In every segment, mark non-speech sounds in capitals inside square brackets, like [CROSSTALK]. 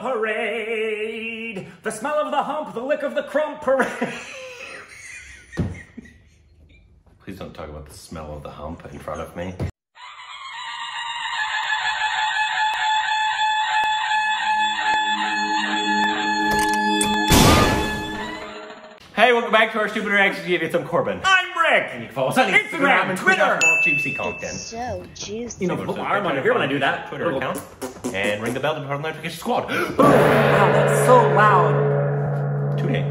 parade. The smell of the hump, the lick of the crump parade. Please don't talk about the smell of the hump in front of me. Hey, welcome back to our Stupid Reactions Idiots. I'm Korbin. I'm Rick. And you can follow us on Instagram, and Twitter. Juicy content. So juicy. You know, I'm on here when I do that. Twitter account. And ring the bell to be part of the notification squad. Wow, that's so loud. Today,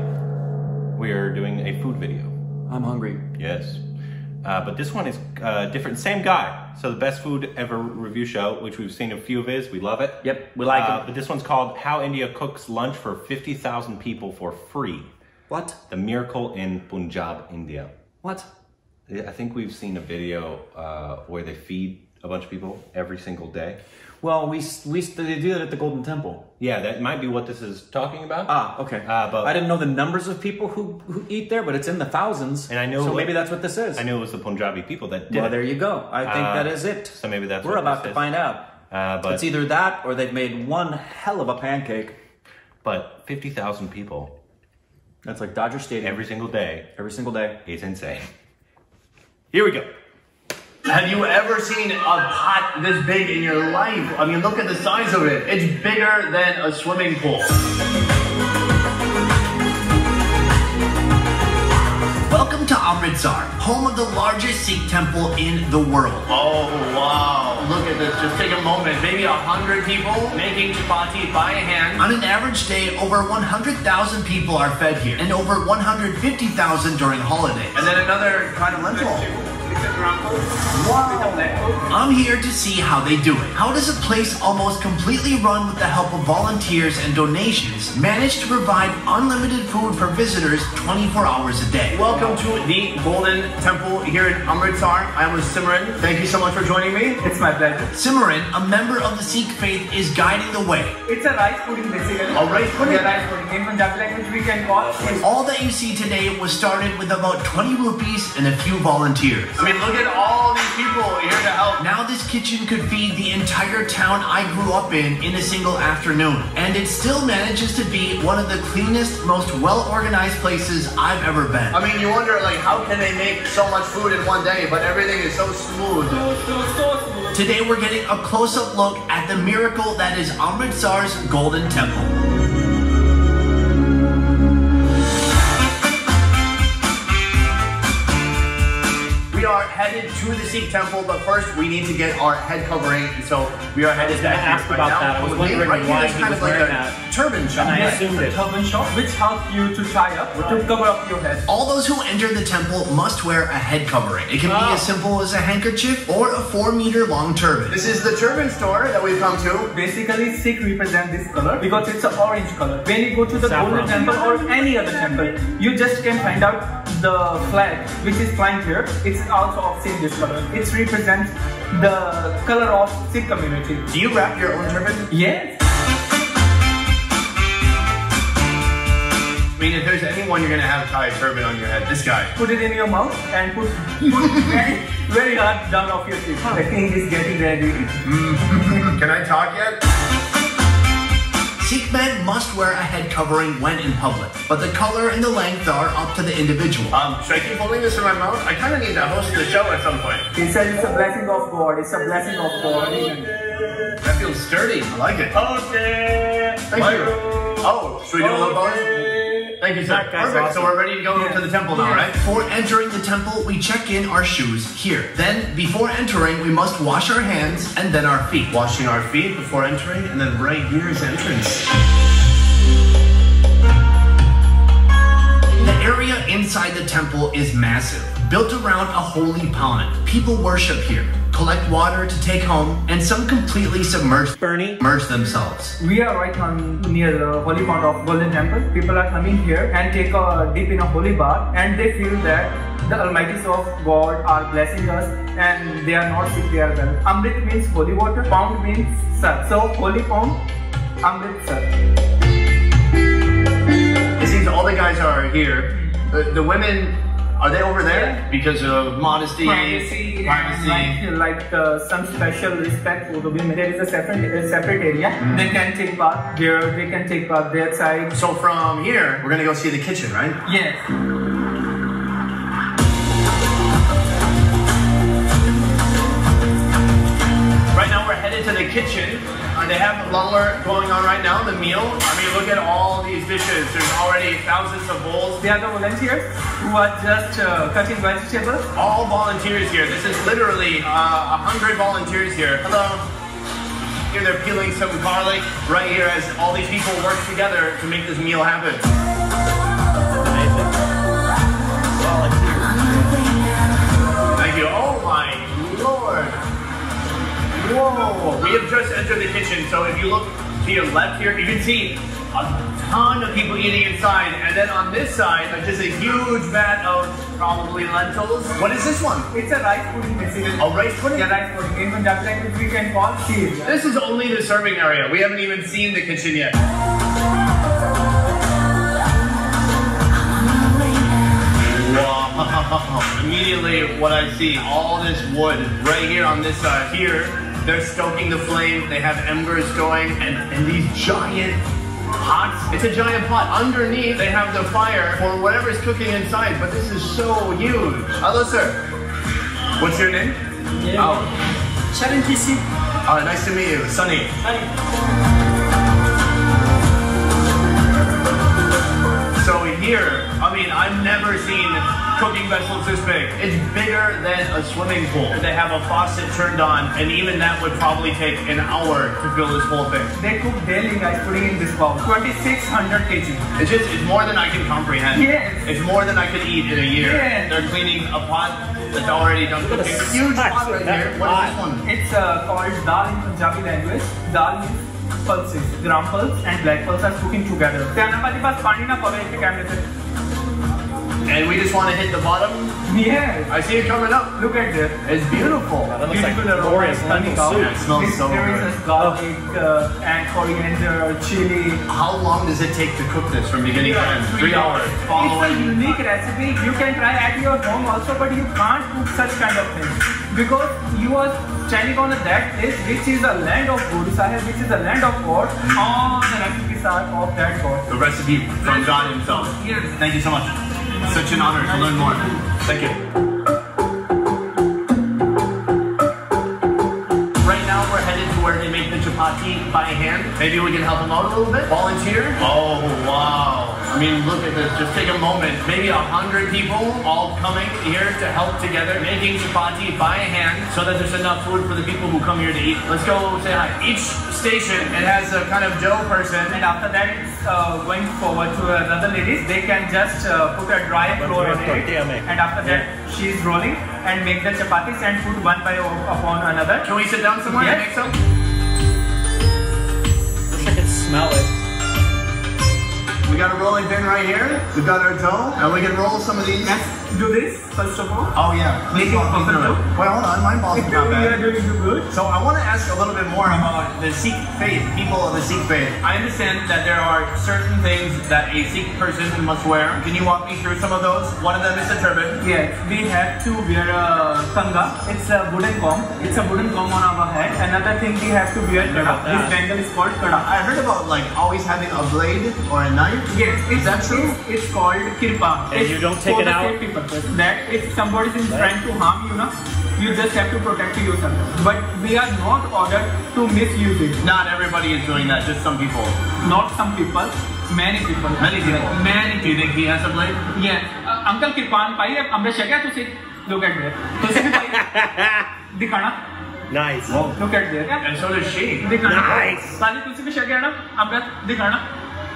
we are doing a food video. I'm hungry. Yes. Uh, but this one is uh, different. Same guy. So the best food ever review show, which we've seen a few of his. We love it. Yep, we like uh, it. But this one's called How India Cooks Lunch for 50,000 People for Free. What? The Miracle in Punjab, India. What? I think we've seen a video uh, where they feed a bunch of people every single day. Well, we we they do that at the Golden Temple. Yeah, that might be what this is talking about. Ah, okay. Uh, but I didn't know the numbers of people who, who eat there, but it's in the thousands. And I know So what- maybe that's what this is. I knew it was the Punjabi people that did Well, it. there you go. I think Uh, that is it. So maybe that's We're about to is. find out. Uh, but It's either that or they've made one hell of a pancake. but 50,000 people That's like Dodger Stadium every single day every single day. It's insane. Here we go. Have you ever seen a pot this big in your life? I mean, look at the size of it. It's bigger than a swimming pool. Welcome to Amritsar, home of the largest Sikh temple in the world. Oh, wow. Look at this. Just take a moment. Maybe a hundred people making chapati by hand. On an average day, over 100,000 people are fed here, and over 150,000 during holidays. And then another kind of lentil. Wow. I'm here to see how they do it. How does a place almost completely run with the help of volunteers and donations manage to provide unlimited food for visitors 24 hours a day? Welcome to the Golden Temple here in Amritsar. I'm with Simran. Thank you so much for joining me. It's my pleasure. Simran, a member of the Sikh faith, is guiding the way. It's a rice pudding basically. A rice pudding? Yeah, rice pudding. In Punjabi language we can call it. All that you see today was started with about 20 rupees and a few volunteers. I mean, look at all these people here to help. Now this kitchen could feed the entire town I grew up in in a single afternoon. And it still manages to be one of the cleanest, most well-organized places I've ever been. I mean, you wonder, like, how can they make so much food in one day, but everything is so smooth. Today we're getting a close-up look at the miracle that is Amritsar's Golden Temple. Are headed to the Sikh temple, but first we need to get our head covering. So we are headed back ask here about right that. I was wondering right why he kind was of like wearing a that. turban shop. And I Yes, assumed it's it. turban shop which helps you to tie up to cover up your head. All those who enter the temple must wear a head covering. It can be Oh. as ah. simple as a handkerchief or a four meter long turban. This is the turban store that we've come to. Basically, Sikh represent this color because it's an orange color. When you go to the Saffron. Golden Temple or any other temple, you just can find out the flag which is flying here. It's also of same this color. It represents the color of Sikh community. Do you wrap your own turban? Yes. I mean, if there's anyone you're gonna have tie a turban on your head, this guy. Put it in your mouth and put, put very, very hard down off your teeth. The king is getting ready. Mm-hmm. Can I talk yet? Sikh men must wear a head covering when in public, but the color and the length are up to the individual. Um, should I keep holding this in my mouth? I kind of need to host the show at some point. He said it's a blessing of God. It's a blessing of God. That feels sturdy. I like it. Okay. Thank you. Oh, should we do a little bonus? Thank you, sir. That guy's Perfect. So we're ready to go to the temple now, right? Before entering the temple, we check in our shoes here. Then, before entering, we must wash our hands and then our feet. Washing our feet before entering, and then right here is entrance. The area inside the temple is massive, built around a holy pond. People worship here, collect water to take home, and some completely submerge Bernie. immerse themselves. We are right on near the holy pond of Golden Temple. People are coming here and take a dip in a holy bath and they feel that the almighties of God are blessing us and they are not sick, they are well. Amrit means holy water, pound means sar. So holy pound, Amrit sar. It seems all the guys are here. The, the women Are they over there because of modesty, privacy, privacy? and like, like uh, some special respect for the women. There is a separate a separate area. Mm. They can take part there. They can take part their side. So from here, we're gonna go see the kitchen, right? Yes. Right now we're headed to the kitchen. Uh, they have Langar going on right now, the meal. I mean, look at all these dishes. There's already thousands of bowls. They are the volunteers who are just uh, cutting vegetables. All volunteers here. This is literally uh, a hundred volunteers here. Hello. Here they're peeling some garlic right here as all these people work together to make this meal happen. Whoa. We have just entered the kitchen, so if you look to your left here, you can see a ton of people eating inside. And then on this side, there's just a huge vat of probably lentils. What is this one? It's a rice pudding basically. A rice pudding? Yeah, rice pudding. In Punjabi language, we can call kheer. This is only the serving area. We haven't even seen the kitchen yet. Wow. [LAUGHS] Immediately what I see, all this wood right here on this side. Here, they're stoking the flame. They have embers going and, and these giant pots. It's a giant pot. Underneath, they have the fire for whatever's cooking inside. But this is so huge. Hello, sir. What's your name? Oh. Sharon Kisi. Uh, nice to meet you, Sunny. Hi. So here, I mean, I've never seen cooking vessel this big. It's bigger than a swimming pool. They have a faucet turned on, and even that would probably take an hour to fill this whole thing. They cook daily rice putting in this bowl, 2,600 kg. It's just, it's more than I can comprehend. Yes. It's more than I could eat in a year. Yes. They're cleaning a pot that's already done cooking. Huge pot right here. What is this one? It's uh, called dal in Punjabi language. Dal pulses. Gram pulse and black pulse are cooking together. They are not camera. And we just want to hit the bottom. Yes. I see it coming up. Look at this. It's beautiful. That looks Beautiful aroma glorious lentil out. soup. It smells This- so There is good. a garlic uh, and coriander, chili. How long does it take to cook this from beginning to end? Three hours. It's a unique recipe. You can try at your home also, but you can't cook such kind of things because you are standing on that place, which is the land of Guru Sahib, which is the land of God. All the recipes are of that God. The recipe from God Himself. Yes. Thank you so much. Such an honor to learn more. Thank you. Right now we're headed to where they make the chapati by hand. Maybe we can help them out a little bit. Volunteer? Oh wow. I mean, look at this. Just take a moment. Maybe a hundred people all coming here to help together, making chapati by hand so that there's enough food for the people who come here to eat. Let's go say hi. Each station, it has a kind of dough person. And after that, uh, going forward to another ladies. They can just uh, put a dry flour on it. And after that, she is rolling and make the chapatis and put one by upon another. Can we sit down somewhere and make some? Wish I could smell it. We got a rolling pin right here. We've got our dough, and we can roll some of these. Let's do this first of all. Oh yeah. Make it Please do perfect. Well, hold on, my balls is not We are bad. doing good. So I want to ask a little bit more about the Sikh faith, people of the Sikh faith. I understand that there are certain things that a Sikh person must wear. Can you walk me through some of those? One of them is a turban. Yes, we have to wear a kanga. It's a wooden comb. It's a wooden comb on our head. Another thing we have to wear kada. about This that. bangle is called kada. I heard about like always having a blade or a knife. Yes, Is that true? It's, it's called kirpa. And It's you don't take it out? safety purpose that if somebody is trying to harm you, na, you just have to protect yourself. But we are not ordered to misuse it. Not everybody is doing that, just some people. Not some people, many people. Many people. Many people. Do you think he has a blade? Yeah. Uh, Uncle Kirpan, पाई अब अमृत शक्या तो सिर्फ़ look at there. To see सिर्फ़ Dikhana. Nice. Oh. Look at there. Yeah? And so does she. दिखाना. Nice. पाली तुलसी भी शक्या na. Amrit dikhana.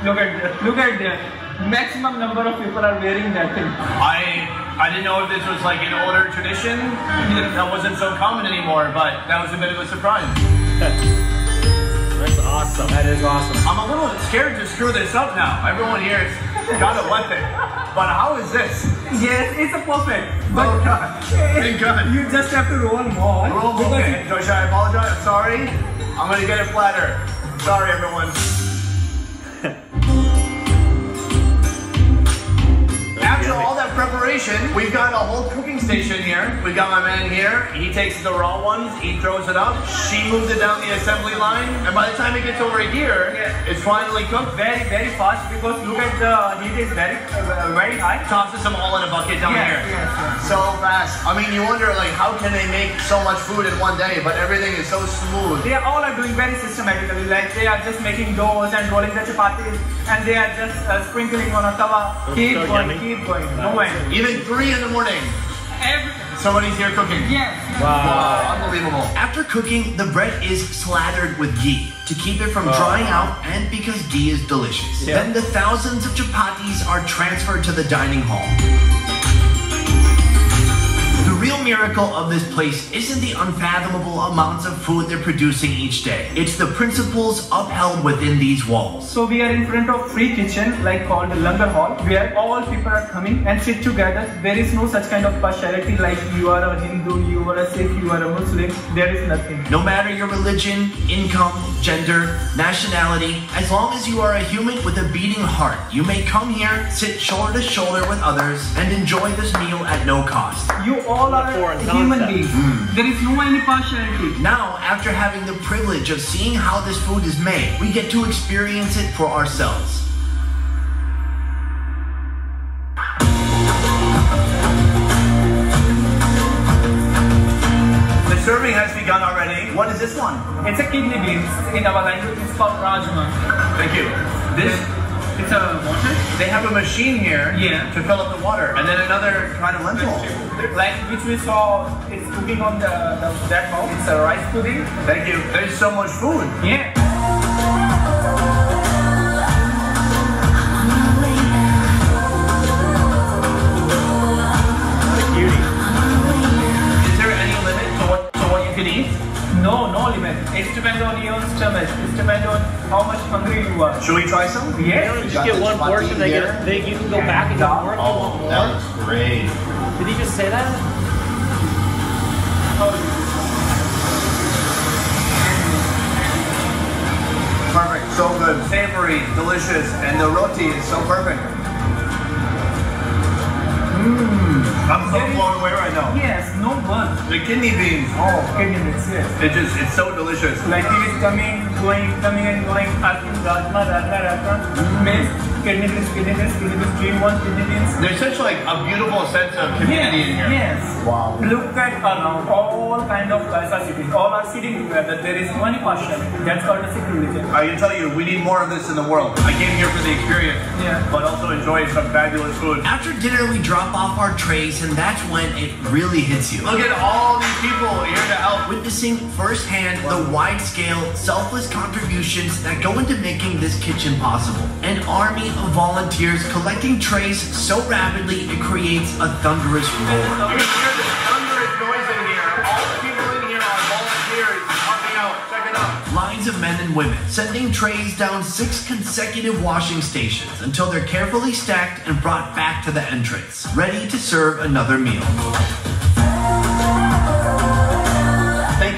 Look at there. Look at there. Maximum number of people are wearing that thing I I didn't know if this was like an older tradition that wasn't so common anymore, but that was a bit of a surprise. That's awesome. That is awesome. I'm a little scared to screw this up now. Everyone here has got a weapon, but how is this? yes it's a puppet. but Oh, God. Thank God. you just have to roll more Roll because okay. Josh, I apologize. I'm sorry. I'm gonna get a flatter. Sorry, everyone. Preparation. We've got a whole cooking station here. We've got my man here. He takes the raw ones, he throws it up. She moves it down the assembly line, and by the time it gets over here, Yeah. it's finally cooked. Very, very fast because look at the heat is very, uh, very high. Tosses them all in a bucket down Yes, here. yes, yes. So fast. I mean, you wonder like how can they make so much food in one day, but everything is so smooth. They all are doing very systematically. Like they are just making doughs and rolling the chapatis, and they are just uh, sprinkling on a tawa. Keep so going, yummy. keep going. No end. Even three in the morning, Every, somebody's here cooking. yes. Wow, unbelievable. After cooking, the bread is slathered with ghee to keep it from drying out and because ghee is delicious. Yeah. Then the thousands of chapatis are transferred to the dining hall. The real miracle of this place isn't the unfathomable amounts of food they're producing each day. It's the principles upheld within these walls. So we are in front of free kitchen, like called Langar Hall, where all people are coming and sit together. There is no such kind of partiality like you are a Hindu, you are a Sikh, you are a Muslim. There is nothing. No matter your religion, income, gender, nationality, as long as you are a human with a beating heart, you may come here, sit shoulder to shoulder with others, and enjoy this meal at no cost. You all are foreign human concept. beings. There is no hmm. any partiality. Now, after having the privilege of seeing how this food is made, we get to experience it for ourselves. The serving has begun already. What is this one? It's a kidney beans. In our language, it's called rajma. Thank you. This It's a water. they have a machine here Yeah. to fill up the water, and then another kind of lentil. Like which we saw, it's cooking on the, the that house. It's a rice pudding. Thank you. There's so much food. Yeah. Is there any limit to what to what you can eat? No, no limit. It depends on your stomach. It depends on how much hungry you are. Should we try some? You Yes. don't just get one portion, they get a big, you can go back and get more if you oh, that looks great. Did he just say that? Perfect. So good. Savory, delicious, and the roti is so perfect. Mmm. I'm so blown away right now. Yes, no burn. The kidney beans. Oh, kidney beans, yes. It just it's so delicious. Like he is coming, going, coming and going, asking Rajma, Rajma, Rajma, means kidney beans? There's such like a beautiful sense of community in here. Yes. Wow. Look at around all kind of Kaisa cities. All are sitting together. There is one passion. That's called a Sikh religion. I can tell you, we need more of this in the world. I came here for the experience, Yeah. but also enjoy some fabulous food. After dinner, we drop off our trays, and that's when it really hits you. Look at all these people here to help. Witnessing firsthand the wide scale, selfless contributions that go into making this kitchen possible. An army of volunteers collecting trays so rapidly it creates a thunderous roar. can hear the thunderous noise in here. All the people in here are volunteers helping out. Check it out. Lines of men and women sending trays down six consecutive washing stations until they're carefully stacked and brought back to the entrance, ready to serve another meal.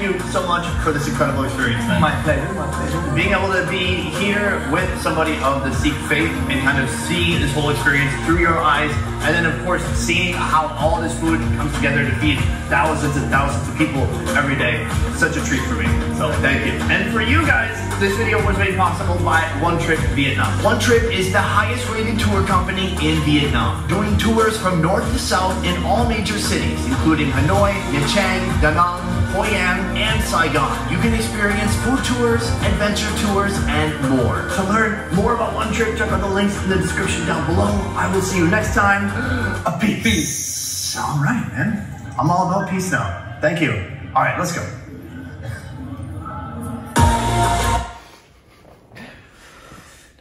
Thank you so much for this incredible experience, man. My pleasure, my pleasure. Being able to be here with somebody of the Sikh faith and kind of see this whole experience through your eyes, and then of course seeing how all this food comes together to feed thousands and thousands of people every day. Such a treat for me. So thank you. And for you guys, this video was made possible by One Trip Vietnam. One Trip is the highest rated tour company in Vietnam, doing tours from north to south in all major cities, including Hanoi, Nha Trang, Da Nang, Hoi An, and Saigon. You can experience food tours, adventure tours, and more. To learn more about One Trip, check out the links in the description down below. I will see you next time. A peace. Peace. All right, man. I'm all about peace now. Thank you. All right, let's go.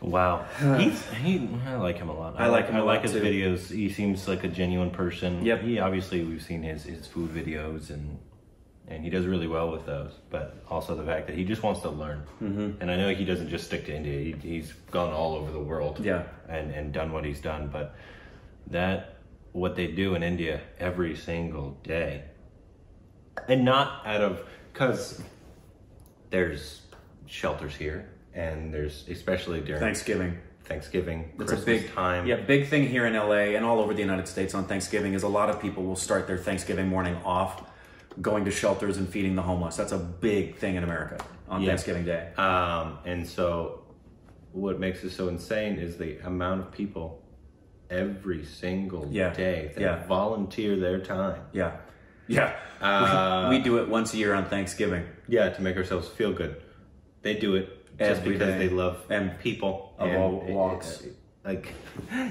Wow, he's he. I like him a lot. I like him I a like lot, his too. videos. He seems like a genuine person. Yep. He obviously we've seen his his food videos and and he does really well with those. But also the fact that he just wants to learn. Mm-hmm. And I know he doesn't just stick to India. He, he's gone all over the world. Yeah. And and done what he's done. But that what they do in India every single day, and not out of because there's shelters here and there's especially during Thanksgiving. Thanksgiving, It's Christmas a big time. Yeah, big thing here in LA and all over the United States on Thanksgiving is a lot of people will start their Thanksgiving morning off going to shelters and feeding the homeless. That's a big thing in America on Yeah. Thanksgiving Day. Um, and so, what makes this so insane is the amount of people every single Yeah. day that Yeah. volunteer their time. Yeah. Yeah. [LAUGHS] Uh, we, we do it once a year on Thanksgiving. Yeah, to make ourselves feel good. They do it just Every because day. they love And people of and all it- it- walks. Like,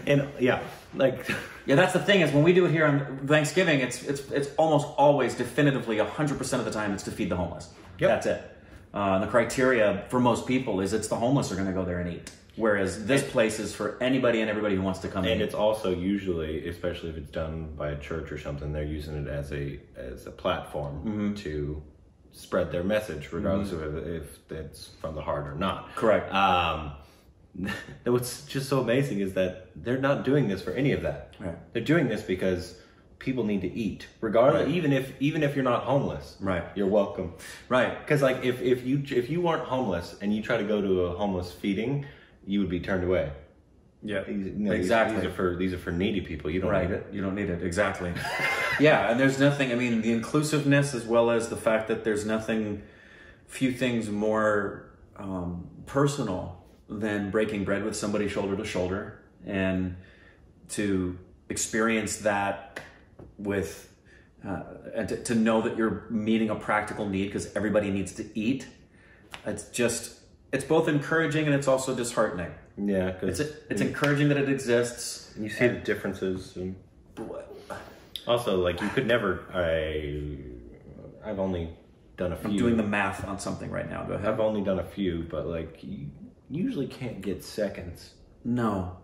and yeah, like [LAUGHS] Yeah, that's the thing is when we do it here on Thanksgiving, it's it's it's almost always definitively hundred percent of the time it's to feed the homeless. Yep. That's it. Uh, the criteria for most people is it's the homeless are going to go there and eat. Whereas this place is for anybody and everybody who wants to come and in. it's also usually, especially if it's done by a church or something, they're using it as a as a platform Mm-hmm. to spread their message, regardless of if, if it's from the heart or not. Correct. Um, [LAUGHS] what's just so amazing is that they're not doing this for any of that. Right. They're doing this because people need to eat, regardless. Right. Even if even if you're not homeless, Right. You're welcome. right. Because like if if you if you weren't homeless and you try to go to a homeless feeding, you would be turned away. Yeah. These, these- exactly. These, are for these are for needy people. You don't right. need it. You don't need it. Exactly. [LAUGHS] yeah, and there's nothing. I mean, the inclusiveness as well as the fact that there's nothing, few things more um, personal than breaking bread with somebody shoulder to shoulder and to experience that with uh, and to, to know that you're meeting a practical need because everybody needs to eat. It's just it's both encouraging and it's also disheartening. Yeah, It's it's encouraging that it exists. And you see the differences. And also, like you could never. I I've only done a few. I'm doing the math on something right now. Go ahead. I've only done a few, but like you usually can't get seconds No,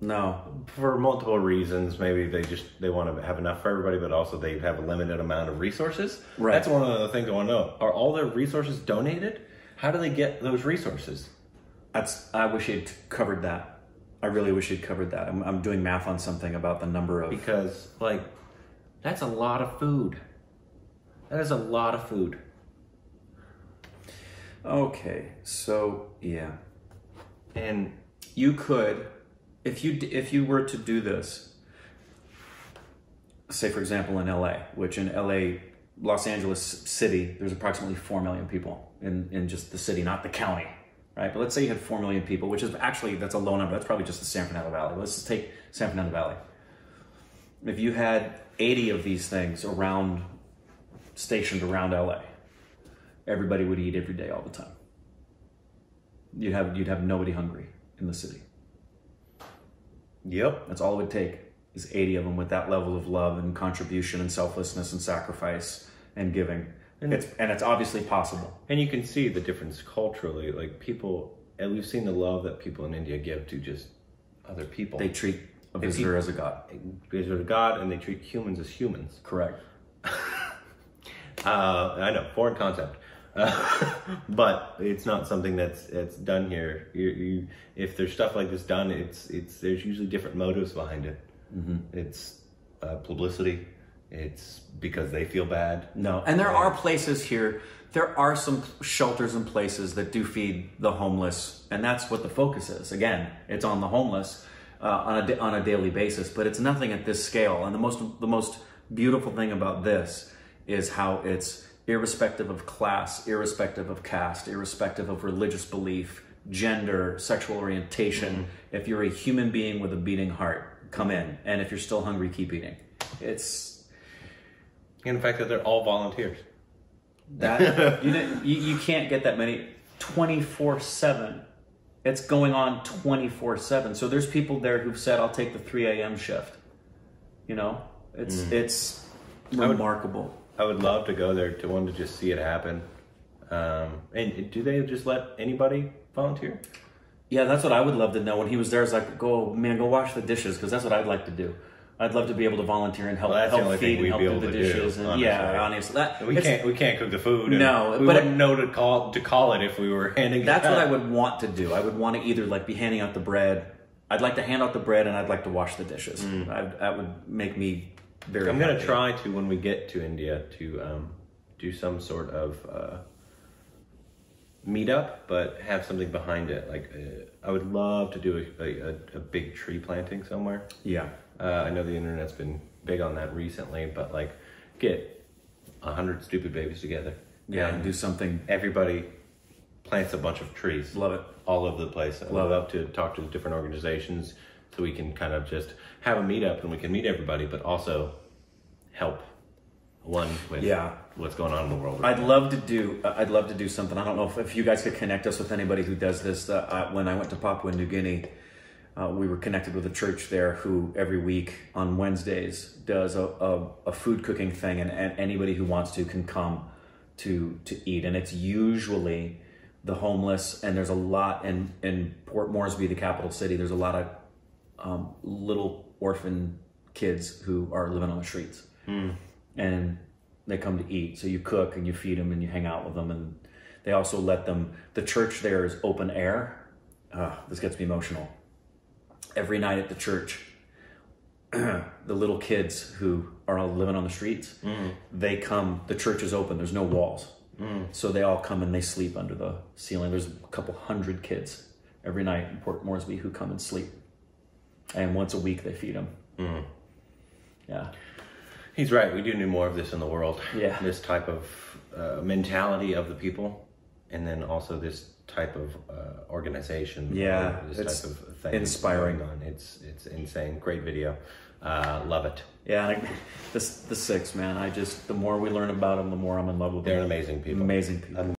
no. for multiple reasons. Maybe they just they want to have enough for everybody, but also they have a limited amount of resources. Right. That's one of the things I want to know. Are all their resources donated? How do they get those resources? That's. I wish he'd covered that. I really wish he'd covered that. I'm, I'm doing math on something about the number of. Because like that's a lot of food. That is a lot of food. Okay, so yeah, And you could, if you if you were to do this, say for example in LA, which in LA, Los Angeles City, there's approximately four million people in in just the city, not the county, right? But let's say you had four million people, which is actually that's a low number. That's probably just the San Fernando Valley. Let's just take San Fernando Valley. If you had 80 of these things around, stationed around LA, everybody would eat every day all the time. You'd have you'd have nobody hungry in the city. yep. That's all it would take is 80 of them with that level of love and contribution and selflessness and sacrifice and giving. And it's and it's obviously possible. And you can see the difference culturally. Like people, and we've seen the love that people in India give to just other people. They treat a visitor as a god. because they're God, and they treat humans as humans. Correct. [LAUGHS] Uh, I know, foreign concept, uh, [LAUGHS] but it's not something that's that's done here. You, you, if there's stuff like this done, it's it's there's usually different motives behind it. It's uh, publicity. It's because they feel bad. No, and there are places here. There are some shelters and places that do feed the homeless, and that's what the focus is. Again, it's on the homeless uh, on a on a daily basis, but it's nothing at this scale. And the most the most beautiful thing about this is how it's irrespective of class, irrespective of caste, irrespective of religious belief, gender, sexual orientation. Mm-hmm. If you're a human being with a beating heart, come in, and if you're still hungry, keep eating. It's And the fact that they're all volunteers. that [LAUGHS] you, you you can't get that many. 24 7 it's going on 24 7 so there's people there who've said i'll take the 3 a.m shift. You know? It's mm. it's would- remarkable I would love to go there to one to just see it happen. Um, and do they just let anybody volunteer? yeah that's what i would love to know when he was there it's like go man go wash the dishes because that's what i'd like to do i'd love to be able to volunteer and help, Well, help feed and help do the to do, dishes and yeah honestly. that, We can't we can't cook the food. No, we but wouldn't know to call to call it if we were handing. it That's what. I would want to do. I would want to either like be handing out the bread. I'd like to hand out the bread, and I'd like to wash the dishes. I'd, that would make me very. I'm gonna happy. try to when we get to India to um, do some sort of uh, meetup, but have something behind it. Like uh, I would love to do a, a, a big tree planting somewhere. Yeah. Uh, I know the internet's been big on that recently, but like get a hundred stupid babies together. Yeah, and do something. Everybody plants a bunch of trees. Love it. All over the place. I Love love to talk to different organizations so we can kind of just have a meetup and we can meet everybody, but also help one with Yeah. what's going on in the world. I'd love to do. uh, I'd love to do something. I don't know if, if you guys could connect us with anybody who does this. Uh, I, when I went to Papua New Guinea, uh, we were connected with a church there who every week on Wednesdays does a, a, a food cooking thing, and, and anybody who wants to can come to to eat. And it's usually the homeless, and there's a lot in in Port Moresby, the capital city. There's a lot of um, little orphan kids who are living on the streets, and they come to eat. So you cook and you feed them and you hang out with them, and they also let them. The church there is open air. Uh, this gets me emotional. Every night at the church, [CLEARS THROAT] the little kids who are all living on the streets, they come. The church is open. There's no walls, so they all come and they sleep under the ceiling. There's a couple hundred kids every night in Port Moresby who come and sleep, and once a week they feed them. Yeah. He's right. We do need more of this in the world. Yeah. This type of uh, mentality of the people, and then also this type of uh, organization. Yeah, This it's type of thing inspiring. on. It's it's insane. Great video. Uh, love it. Yeah, and I, the the six man. I just the more we learn about them, the more I'm in love with them. They're amazing people. Amazing people.